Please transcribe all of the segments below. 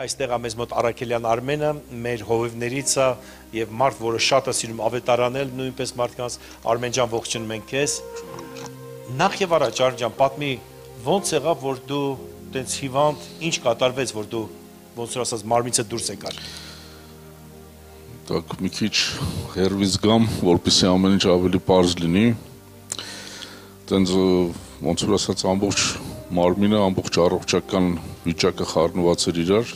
այստեղ ամեզ մոտ Արաքելյան Արմենը մեր հովիվներից է եւ մարդ, որը շատ է սիրում ավետարանել, նույնպես մարդկանց Արմեն ջան ողջունում ենք քեզ։ Նախ եւ առաջ Արմեն ջան, պատմի ո՞նց եղավ, որ դու տենց հիվանդ, ինչ կատարվեց, որ դու ոնց որ ասած մարմինցը դուրս եկար։ Так մի քիչ հերվից գամ, որպեսզի ամեն ինչ ավելի པարզ լինի։ Տենց ոնց որ ասած ամբողջ մարմինը ամբողջ առողջական վիճակը խառնված էր իրար,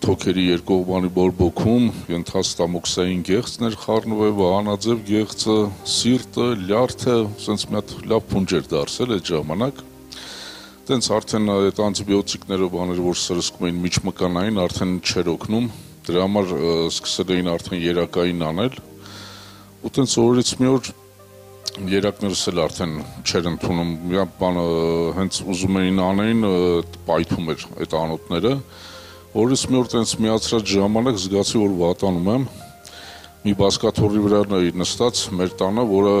Թոքերի երկու բանի բորբոքում, ենթաց տամոքսային գեղձներ խառնվել, վահանաձև գեղձը, սիրտը, լյարդը, ասենց մի հատ լավ փունջ էր դարձել այդ ժամանակ։ Տենց արդեն այդ անտիբիոտիկները բաներ, որ սրսկում էին միջմկանային, արդեն չեր օգնում Դրա համար սկսել էին արդեն երակային անել։ Ու տենց օրից մի օր երակներս էլ արդեն չեր ընդունում։ Մի բանը հենց ուզում էին անեին, պայթում էր այդ անոթները։ Օրից մի օր տենց միացրած ժամանակ զգացի, որ վատանում եմ։ Մի բասկաթորի վրա էի նստած մեր տանը, որը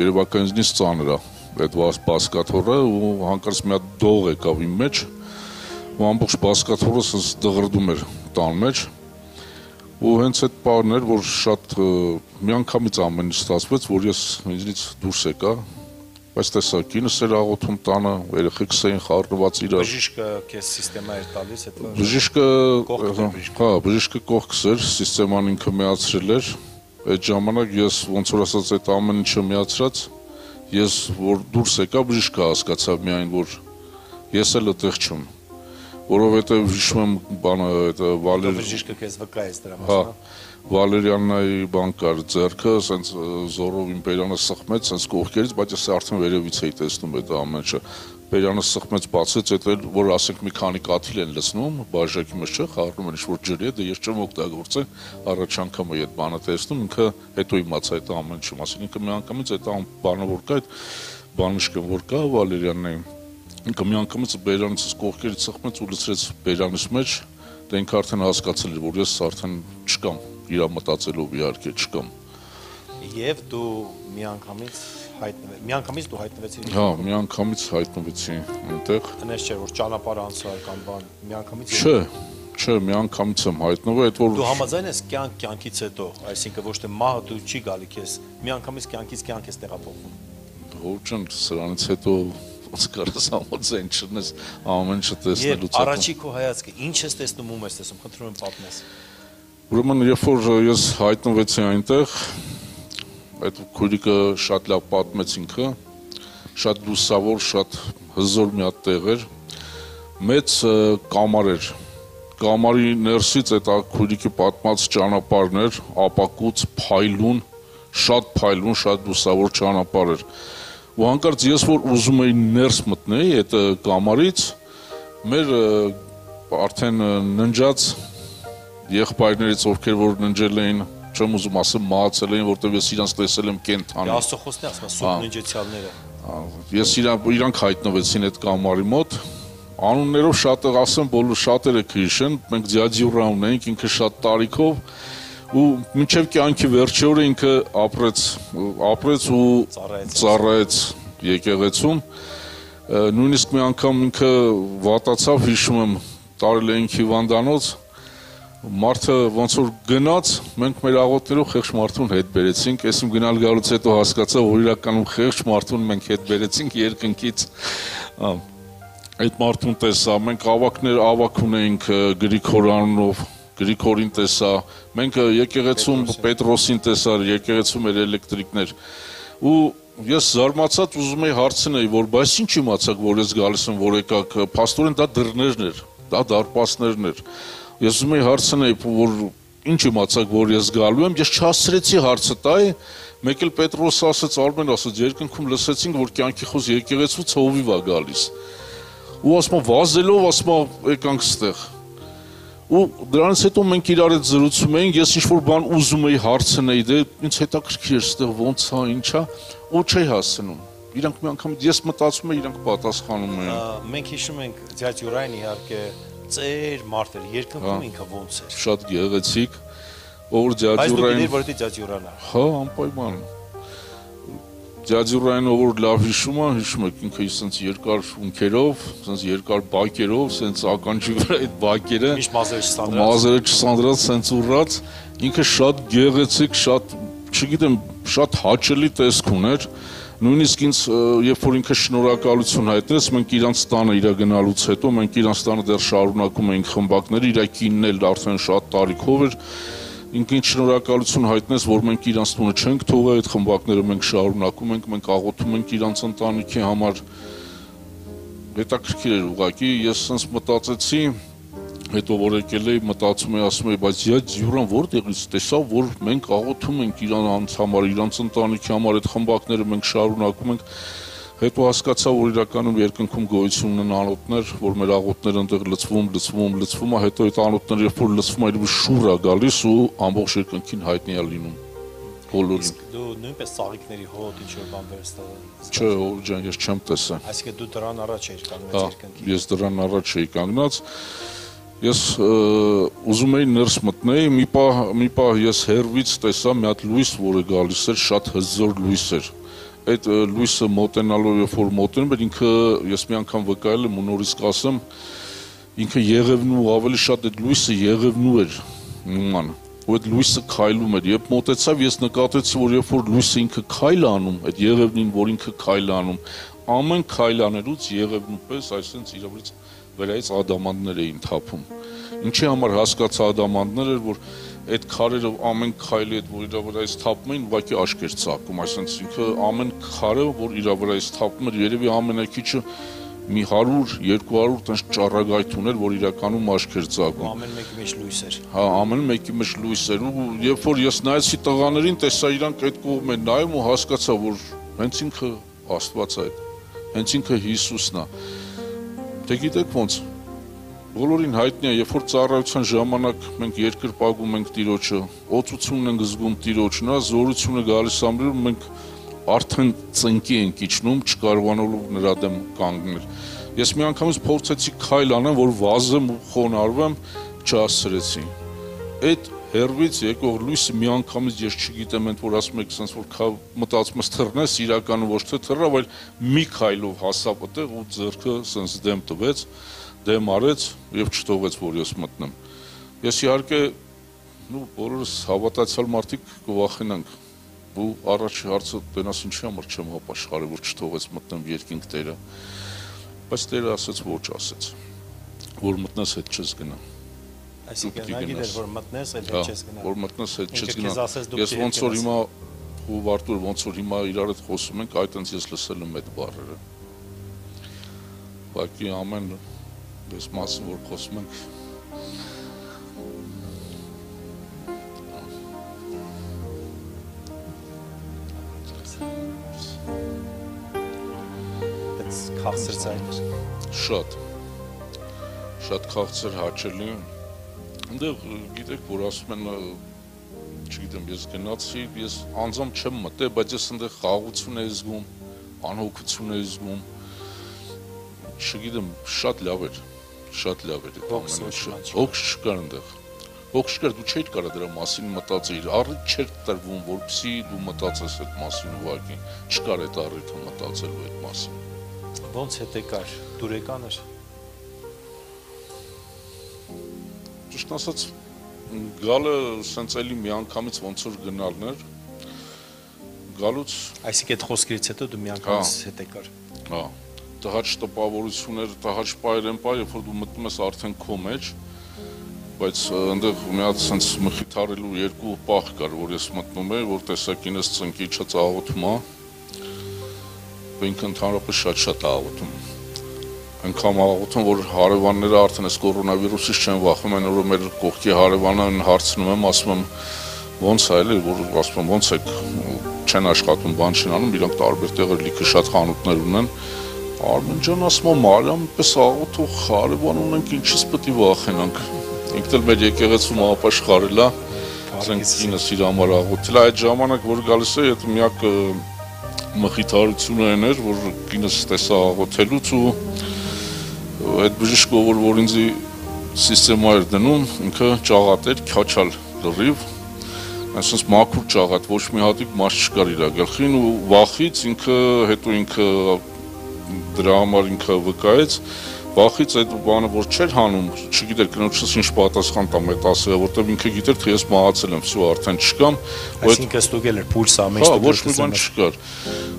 երևակայինից ծանր է այդ բասկաթորը ու հանկարծ մի հատ դող եկավ իմ մեջ ու ամբողջ բասկաթորը սենց դղրդում էր տան մեջ ու հենց այդ բառն էր, որ շատ միանգամից ամեն ինչ ստացվեց, որ ես ինձնից դուրս եկա, բայց տեսա կինս էր աղոթում տանը, երեխեքս էին խառնված իրար։ Բժիշկը քեզ սիստեմա էր տալիս, հետո Բժիշկը հա, բժիշկը կողքս էր, սիստեման ինքը միացրել էր։ Այդ ժամանակ ես ոնց որ ասած այդ ամեն ինչը միացրած, ես որ դուրս եկա բժիշկը հասկացավ միայն որ ես էլ այդտեղ չեմ որովհետև հիշում եմ բանը այդ Վալեր բժիշկը քեզ վկայեց դրա մասը։ Հա, Վալերյաննայի բան կար ձեռքը, ասենց զորով իմ բերանը սխմեց, ասենց կողքերից, բայց ես արդեն վերևից էի տեսնում այդ ամենը։ Բերանը սխմեց, բացեց, այդ էլ որ ասենք մի քանի կաթիլ են լցնում, բաժակի մեջ չէ, խառնում են ինչ-որ ջրի, դե ես չեմ օգտագործել, առաջ անգամ այդ բանը տեսնում, ինքը հետո իմացա այդ ամենը, մասին ինքը մի անգամից այդ բանը որ կա, այդ բանիշկը որ կա Վալերյանն ինքը մի անգամից բերանից կողքերից սխմեց ու լցրեց բերանից մեջ, դե ինքը արդեն հասկացել էր, որ ես արդեն չկամ, իր մտածելով իհարկե չկամ։ Եվ դու մի անգամից հայտնվել։ Մի անգամից դու հայտնվեցիր։ Հա, մի անգամից հայտնվեցի այնտեղ։ Այնպես չէ, որ ճանապարհ անցար կամ բան, մի անգամից։ Չէ, չէ, մի անգամից եմ հայտնվել, այդ որ Դու համաձայն ես կյանք կյանքից հետո, այսինքն ոչ թե մահը դու չի գալի քեզ, մի անգամից կյանքից կյանք ես տեղափոխվում։ Ոչ չն, սրանից հետո ոնց կարաս համոզեն չնես ամեն ինչ տեսնելուց հետո։ Առաջի քո հայացքը ինչ ես տեսնում, ում ես տեսնում, խնդրում եմ պատմես։ Ուրեմն երբ որ ես հայտնվեցի այնտեղ, այդ քուրիկը շատ լավ պատմեց ինքը, շատ լուսավոր, շատ հզոր մի հատ տեղ էր։ Մեծ կամար էր։ Կամարի ներսից այդ քուրիկի պատմած ճանապարհն էր, ապակուց, փայլուն, շատ փայլուն, շատ լուսավոր ճանապարհ էր ու հանկարծ ես որ ուզում էի ներս մտնեի այդ կամարից մեր արդեն ննջած եղբայրներից ովքեր որ ննջել էին չեմ ուզում ասեմ մահացել էին որտեղ ես իրանց տեսել եմ կենթանի Աստծո խոսքն է ասում սուտ ննջեցյալները ես իրան իրանք հայտնվեցին այդ կամարի մոտ անուններով շատ ասեմ բոլոր շատերը քրիշեն մենք ձյաձյուրա ունենք ինքը շատ տարիքով ու մինչև կյանքի վերջերը ինքը ապրեց ապրեց ու ծառայեց եկեղեցում նույնիսկ մի անգամ ինքը վատացավ հիշում եմ տարել էինք հիվանդանոց մարդը ոնց որ գնաց, մենք մեր աղոտներով խեղճ մարդուն հետ բերեցինք, ես իմ գնալ գալուց հետո հասկացա, որ իրականում խեղճ մարդուն մենք հետ բերեցինք երկնքից այդ մարդուն տեսա, մենք ավակներ ավակ ունեինք Գրիգոր անունով, Գրիգորին տեսա, մենք եկեղեցում Պետրոսին տեսա, եկեղեցում էր էլեկտրիկներ։ Ու ես զարմացած ուզում էի հարցնել, որ բայց ինչ իմացաք, որ ես գալիս եմ, որ եկաք, փաստորեն դա դռներն էր, դա դարպասներն էր։ դա Ես ուզում եի հարցնել, որ ինչ իմացաք, որ ես գալու եմ, ես չհասցրեցի հարցը տալ, մեկ էլ Պետրոս ասաց, Արմեն ասաց, երկնքում լսեցինք, որ կյանքի խոս եկեղեցուց հովիվ է գալիս։ Ու ասում վազելով, ասում եկանք ստեղ ու դրանից հետո մենք իրար հետ զրուցում էինք, ես ինչ որ բան ուզում էի հարցնել, դե ինձ հետաքրքիր էր, ստեղ ոնց է, ինչա, ու չէի հասցնում։ Իրանք մի անգամ ես մտածում եմ, իրանք պատասխանում են։ Մենք հիշում ենք ձյաձ Յուրային իհարկե ծեր մարդեր, երկնքում հա, ինքը ոնց էր։ Շատ գեղեցիկ, ով ձյաձ Յուրային։ Բայց դու գիտեր, որ դա ձյաձ Յուրան է։ Հա, անպայման։ Ձյաձյուրային ով լավ հիշում է, հիշում եք ինքը իսենց երկար ունքերով, իսենց երկար բակերով, իսենց ականջի վրա այդ բակերը Միշտ մազերը չստանդրած։ մազերը չսանդրած, սենց ուռած, ինքը շատ գեղեցիկ, շատ, չգիտեմ, շատ հաճելի տեսք ուներ։ Նույնիսկ ինձ երբ որ ինքը շնորհակալություն հայտնեց, մենք իրանց տանը իրա գնալուց հետո մենք իրանց տանը դեռ շարունակում էինք խմբակները, իրա կինն էլ արդեն շատ տարիքով էր, ինքն ինձ շնորհակալություն հայտնեց, որ մենք իրանց տունը չենք թողել, այդ խմբակները մենք շարունակում ենք, մենք աղոթում ենք իրանց ընտանիքի համար։ Հետաքրքիր էր ուղղակի, ես sense մտածեցի, հետո որ եկել էի մտածում էի ասում էի բայց իա ջուրան որտեղից տեսավ որ մենք աղոթում ենք իրանց համար իրանց ընտանիքի համար այդ խմբակները մենք շարունակում ենք հետո հասկացա որ իրականում երկնքում գոյություն ունեն անոթներ որ մեր աղոթները այնտեղ լցվում լցվում լցվում է հետո այդ անոթները երբ որ լցվում է իր շուր է գալիս ու ամբողջ երկնքին հայտնի է լինում բոլորին Իսկ դու նույնպես ծաղիկների հոտ ինչ որ բան վերստա։ չէ ով ջան ես չեմ տեսա Այսինքն դու դրան առաջ էիր կանգնած երկնքի։ ես դրան առաջ էի կանգնած։ Ես ուզում էի ներս մտնել, մի պահ մի պահ ես հերվից տեսա մի հատ լույս, որը գալիս էր, շատ հզոր լույս էր։ Այդ լույսը մոտենալով երբ որ մոտենում էր, ինքը ես մի անգամ վկայել եմ ու նորից կասեմ, ինքը եղևնու ավելի շատ այդ լույսը եղևնու էր նման ու այդ լույսը քայլում էր երբ մոտեցավ ես նկատեցի որ երբ որ լույսը ինքը քայլ անում այդ եղևնին որ ինքը քայլ անում ամեն քայլաներուց եղևնու պես այսինքն իրավից վրայից ադամանդներ էին թափում ինչի համար հասկացա ադամանդներ էր որ այդ քարերը ամեն քայլի այդ որ իրա վրայից թափում էին ուղղակի աշկ էր ցակում այսինքն ինքը ամեն քարը որ իրա վրայից թափում էր երևի ամենակիչը մի 100 200 տես ճառագայթ ուներ որ իրականում աշկ էր ցակում Ամեն մեկի մեջ լույս էր։ Հա, ամեն մեկի մեջ լույս էր ու երբ որ ես նայեցի տղաներին, տեսա իրանք այդ կողմ են նայում ու հասկացա, որ հենց ինքը Աստված է, հենց ինքը Հիսուսն է։ Դե գիտեք ոնց բոլորին հայտնի է, երբ որ ծառայության ժամանակ մենք երկրպագում ենք Տիրոջը, օծությունն ենք զգում Տիրոջն, հա, զորությունը գալիս ամրում մենք արդեն ծնկի ենք իջնում, չկարողանալով նրա դեմ կանգնել։ Ես մի անգամից փորձեցի քայլ անեմ, որ վազեմ ու խոնարհվեմ, չհասցրեցի։ Այդ հերվից եկող լույսը մի անգամից ես չգիտեմ ընդ որ ասում եք sense որ քա մտածում ես թռնես իրականում ոչ թե թռավ այլ մի քայլով հասավ այդտեղ ու ձեռքը sense դեմ տվեց դեմ արեց եւ չթողեց որ ես մտնեմ ես իհարկե նու բոլորս հավատացյալ մարդիկ կվախենանք ու առաջ հարցը տենաս ինչի համար չեմ ապաշխարել որ չթողեց մտնեմ երկինք Տերը բայց Տերը ասաց ոչ ասաց որ մտնես հետ չես գնա Այսինքն նա գիտեր որ մտնես այդ Հա, չես գնա։ որ մտնես հետ չես գնա։ Ես ոնց որ հիմա ու Վարդուր ոնց որ հիմա իրար հետ խոսում ենք, այտենց ես լսել եմ այդ բառերը։ Բակի ամեն ես մասը որ խոսում ենք Բայց քաղցր ցայներ։ շատ շատ քաղցր հաճելի այնտեղ գիտեք որ ասում են չգիտեմ ես գնացի ես անձամբ չեմ մտել բայց ես այնտեղ խաղաղություն եմ զգում անհոգություն եմ զգում չգիտեմ շատ լավ էր շատ լավ էր այդ ամենը, հոգս չկար այնտեղ հոգս չկար դու չէիր կարա դրա մասին մտածեիր առիթ չէր տրվում որպեսի դու մտածես այդ մասին ուղղակի չկար այդ առիթը մտածելու այդ մասին Ոնց հետ եկար։ Դուրեկան էր։ ճիշտ ասած գալը սենց էլի մի անգամից ոնց որ գնալն էր գալուց Այսինքն այդ խոսքերից հետո դու միանգամից Հա։ հետ եկար։ հա տհաճ տպավորություններ տհաճ պայրեն պայ երբ որ դու մտնում ես արդեն քո մեջ բայց այնտեղ մի հատ սենց մխիթարելու երկու պահ կար որ ես մտնում եի որ տեսակինս ծնկի չծաղոթում է ու ինքը ընդհանրապես շատ-շատ աղոթում անգամ աղոթում որ հարևանները արդեն այս կորոնավիրուսից չեն վախում այն որ մեր կողքի հարևանն հարցնում եմ ասում եմ ոնց է էլի որ ասում եմ ոնց է չեն աշխատում բան չեն անում իրանք տարբեր տեղեր լիքը շատ խանութներ ունեն Արմեն ջան ասում եմ Մարիամ պես աղոթող հարևան ունենք ինչից պետք է վախենանք ինքն էլ մեր եկեղեցում ապաշխարել է ասենք ինձ իր համար աղոթել է այդ ժամանակ որ գալիս է այդ միակ մխիթարությունը այն էր որ ինձ տեսա աղոթելուց ու այդ բժիշկը որ որ ինձ սիստեմա էր դնում ինքը ճաղատ էր քաչալ լրիվ այսպես մաքուր ճաղատ, ոչ մի հատիկ մաս չկար իր գլխին ու վախից ինքը հետո ինքը դրա համար ինքը վկայեց վախից այդ բանը որ չէր հանում, չգիտեր կնոջս ինչ պատասխան տամ այդ ասել, որտեղ ինքը գիտեր թե ես մահացել եմ, սու արդեն չկամ, այսինքն ստուգել էր փուլս ամեն ինչ ստուգել։ Հա, ոչ մի բան չկար։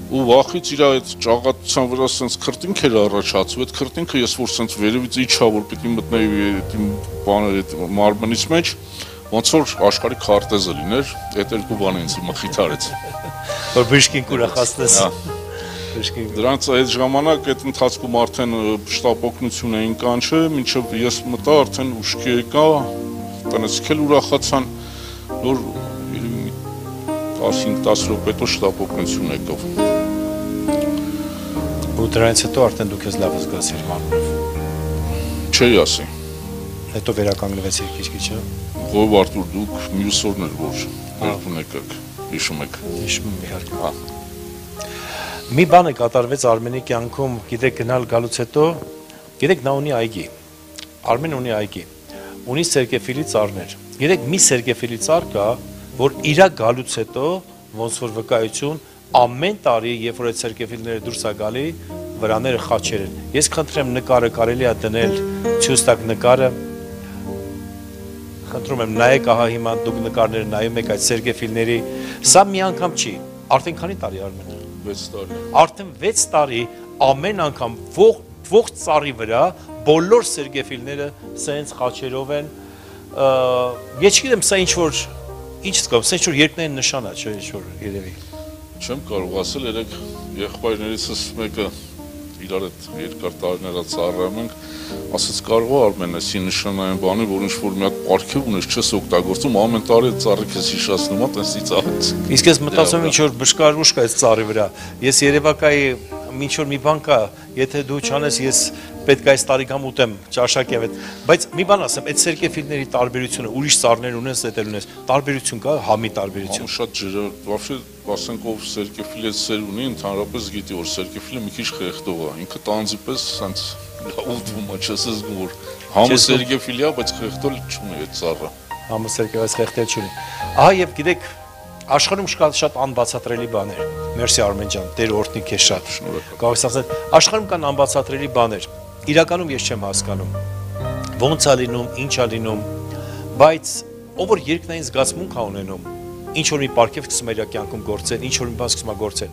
Ու վախից իր այդ ճաղատության վրա սենց քրտինք էր առաջացու, այդ քրտինքը ես որ սենց վերևից իջա որ պիտի մտնեի այդ բաներ այդ մարմնից մեջ, ոնց որ աշխարհի քարտեզը լիներ, այդ երկու բանը ինձ մխիթարեց։ Որ բժշկին ուրախացնես։ Հա։ Դրանց այդ ժամանակ այդ ընթացքում արդեն շտապ օգնություն էին կանչը, մինչև ես մտա արդեն ուշքի եկա, տնեցիք էլ ուրախացան, որ 15-10 րոպետո շտապ օգնություն եկավ։ Ու դրանից հետո արդեն դուք ես լավ զգացիր մարմնով։ Չի ասի։ Հետո վերականգնվեցիք քիչ-քիչ, հա։ Ով Արտուր դուք մյուս օրն էր որ երբ ունեկաք, հիշում եք։ Հիշում եմ իհարկե։ Հա մի բան է կատարվեց Արմենի կյանքում, գիտեք գնալ գալուց հետո, գիտեք նա ունի այգի։ Արմեն ունի այգի։ Ունի սերկեֆիլի ծառներ։ Գիտեք մի սերկեֆիլի ծառ կա, որ իրա գալուց հետո ոնց որ վկայություն ամեն տարի, երբ որ այդ սերկեֆիլները դուրս է գալի, վրաները խաչեր են։ Ես խնդրեմ նկարը կարելի է դնել ցույց տակ նկարը։ Խնդրում եմ նայեք ահա հիմա դուք նկարները նայում եք այդ սերկեֆիլների։ Սա մի անգամ չի։ Արդեն քանի տարի Արմենը 6 տարի։ Արդեն 6 տարի ամեն անգամ ողջ ողջ ծառի վրա բոլոր սերգեֆիլները սենց խաչերով են ես չգիտեմ սա ինչ որ ինչ սկավ սա ինչ որ երկնային նշան է չէ ինչ որ երևի չեմ կարող ասել երեք եղբայրներիցս մեկը իրար այդ երկար տարիներ ծառայում ենք, ասաց կարող է Արմեն էսի նշանային բանի, որ ինչ որ մի հատ պարքև ունես, չես օգտագործում, ամեն տարի այդ ծառի քեզ հիշացնում է, տես ծառից։ Իսկ ես մտածում ինչ որ բշկարուշ կա այդ ծառի վրա։ Ես Երևակայի ինչ որ մի բան կա, եթե դու չանես, ես պետք է այս տարիքամ ուտեմ, ճաշակ եւ այդ, բայց մի բան ասեմ, այդ սերկեֆիլների տարբերությունը ուրիշ սառներ ունես, դետել ունես, տարբերություն կա համի տարբերություն։ Համը շատ ջրը, բավական ասենք ով սերկեֆիլը սեր ունի, ընդհանրապես գիտի որ սերկեֆիլը մի քիչ խեղտող է, ինքը տանձի պես սենց լավվում է, չես զգում որ համը սերկեֆիլիա, բայց խեղտել չունի այդ ծառը։ Համը սերկեֆիլը խեղտել չունի։ Ահա եւ գիտեք աշխարհում կան շատ անբացատրելի բաներ։ Մերսի Արմեն ջան, Տեր օրհնի քեզ շատ։ Շնորհակալ։ Կարող ես ասել, աշխարհում կան անբացատրելի բաներ իրականում ես չեմ հասկանում ոնց է լինում, ինչ է լինում, բայց ով որ երկնային զգացմունք է ունենում, ինչ որ մի պարգև սկսում է իր կյանքում գործել, ինչ որ մի բան սկսում է գործել,